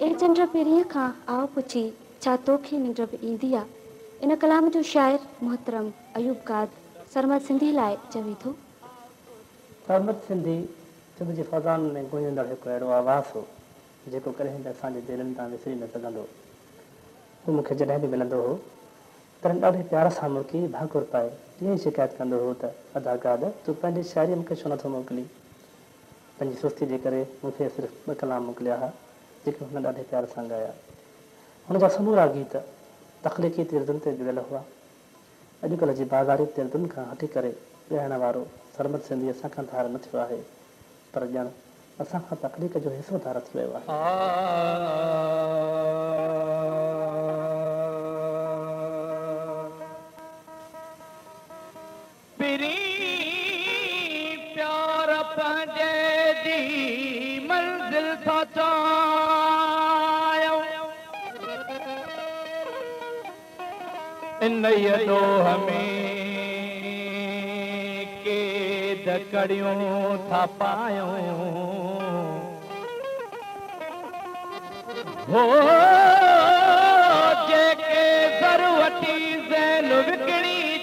पीढ़ीअ खां तोखे अहिड़ो आवासुनि तांसरी न सघंदो मूंखे जॾहिं बि मिलंदो हो तॾहिं ॾाढे प्यार सां मुकी भाकुर पाए ईअं ई शिकायत कंदो हो त अदाकार पंहिंजी शाइरी मूंखे छो नथो मोकिली पंहिंजी सुस्ती जे करे मूंखे सिर्फ़ु ॿ कलाम मोकिलिया हुआ जेके हुन ॾाढे प्यार सां ॻाया हुन जा समूरा गीत तकलीक़ी तिरदनि ते जुड़ियल हुआ अॼुकल्ह जे बाज़ारी तिरदनि खां हटी करे ॻाइण वारो सरमत सिंधी असां खां धार न थियो आहे पर ॼण असां खां तकलीफ़ जो हिसो धार थी वियो आहे इन में था पायूं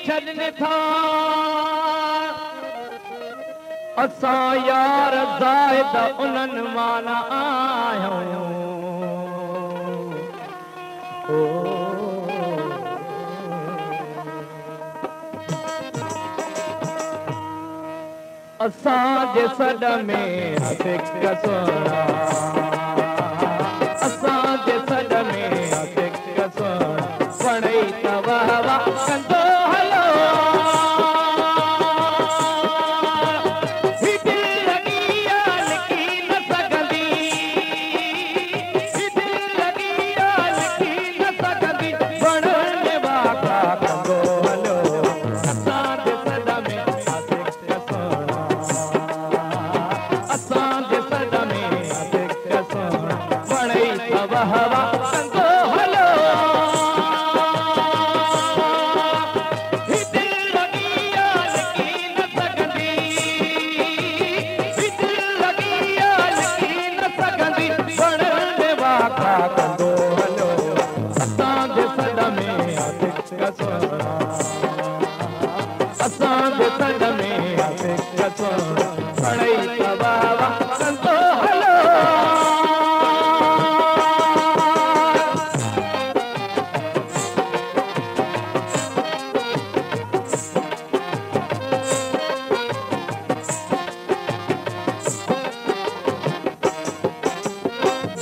छॾनि था असां यार उन्हनि माना आहियूं असांजे सॾ में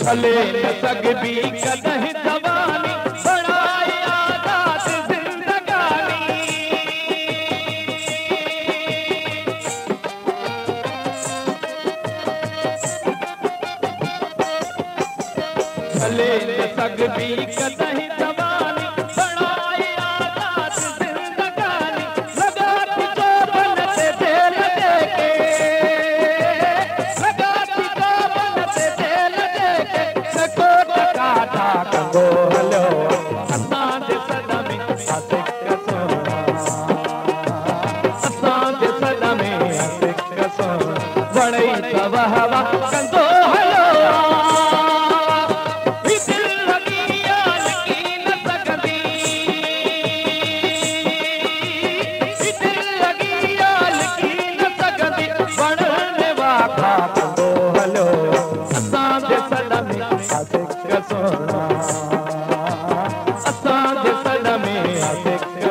भले न सकबी कदह जवानी बढ़ाए आजाद जिंदगानी भले न सकबी कदह जवानी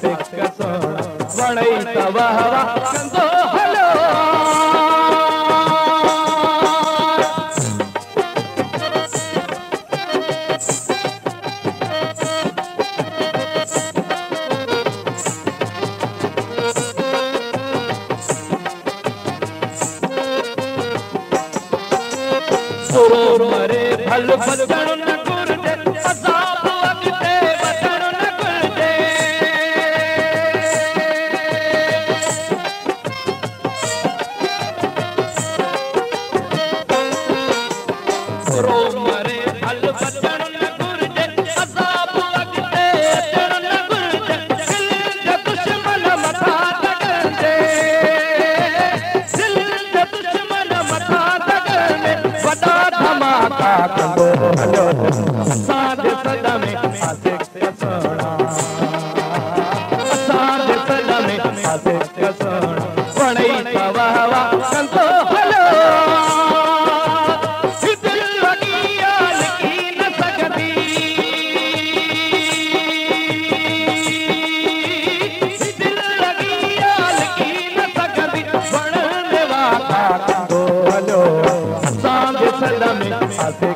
ಸಿಕ್ಕಸ ವಣೈತವ ಕಂದೋ ಹಲೋ ಸುರೋ ಮರೆ ಫಲ್ ಫಲ್ سن پڻي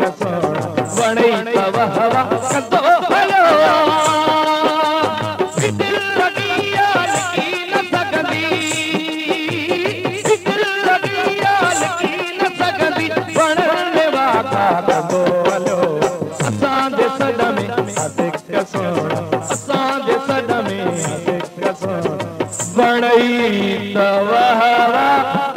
நினைத்தவரா